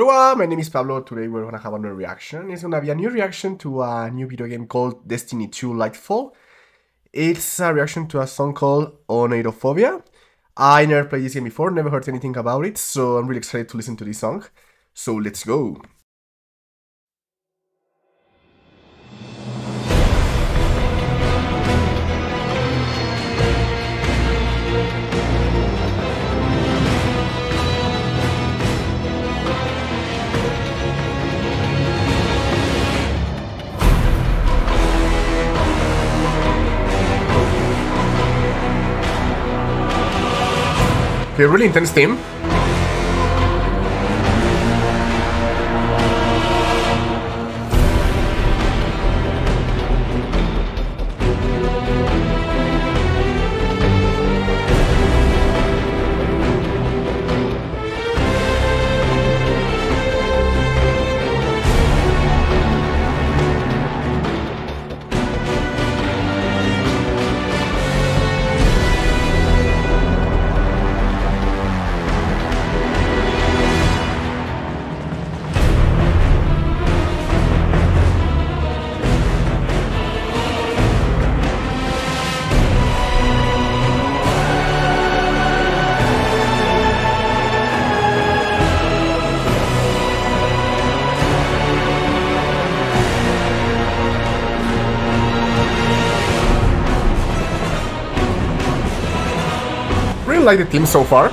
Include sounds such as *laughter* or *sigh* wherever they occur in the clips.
Hello, my name is Pablo. Today we're gonna have another reaction. It's gonna be a new reaction to a new video game called Destiny 2 Lightfall. It's a reaction to a song called Oneirophobia. I never played this game before, never heard anything about it, so I'm really excited to listen to this song. So let's go. Okay, really intense theme. Like the team so far.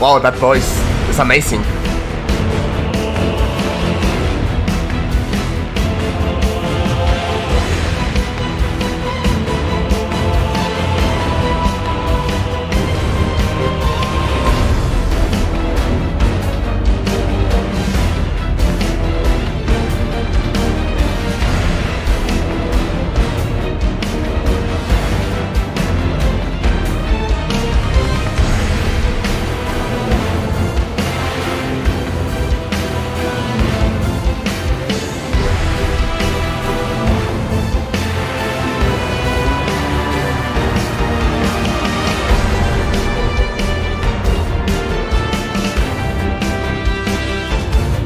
Wow, that voice is amazing.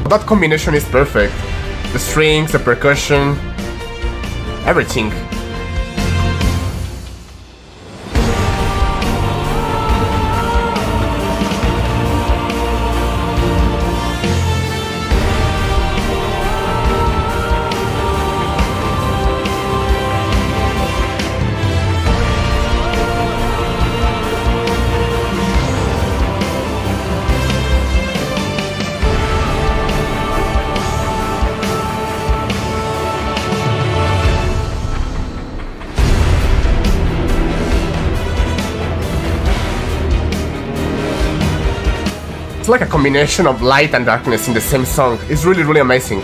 That combination is perfect. The strings, the percussion, everything. Like a combination of light and darkness in the same song. It's really, really amazing.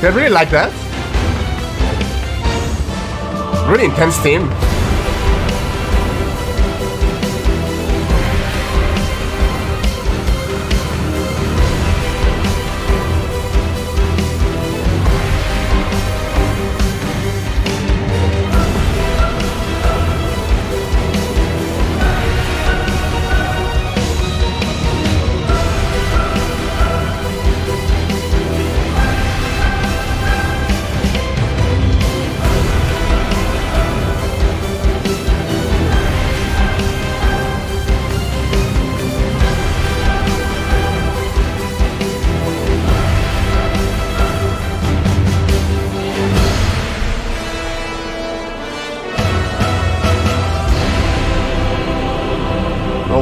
I really like that. Really intense theme.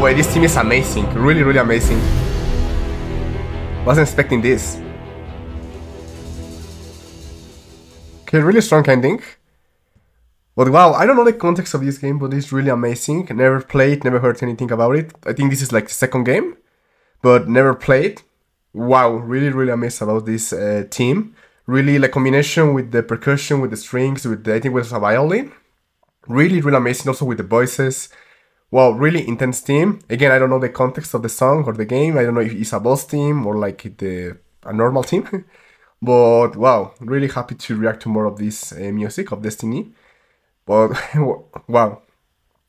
Way, this team is amazing. Really, really amazing. Wasn't expecting this. Okay, really strong ending. But wow, I don't know the context of this game, but it's really amazing. Never played, never heard anything about it. I think this is like the second game, but never played. Wow, really, really amazed about this uh, team. Really, like combination with the percussion, with the strings, with the, I think with a violin. Really, really amazing. Also with the voices. Wow, really intense team. Again, I don't know the context of the song or the game. I don't know if it's a boss team or like the a normal team. *laughs* but wow, really happy to react to more of this uh, music of Destiny. But *laughs* wow.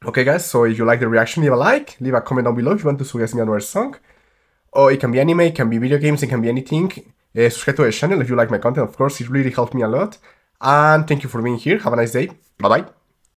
Okay, guys, so if you like the reaction, leave a like, leave a comment down below if you want to suggest me another song. Or it can be anime, it can be video games, it can be anything. Uh, subscribe to the channel if you like my content, of course, it really helped me a lot. And thank you for being here. Have a nice day. Bye bye.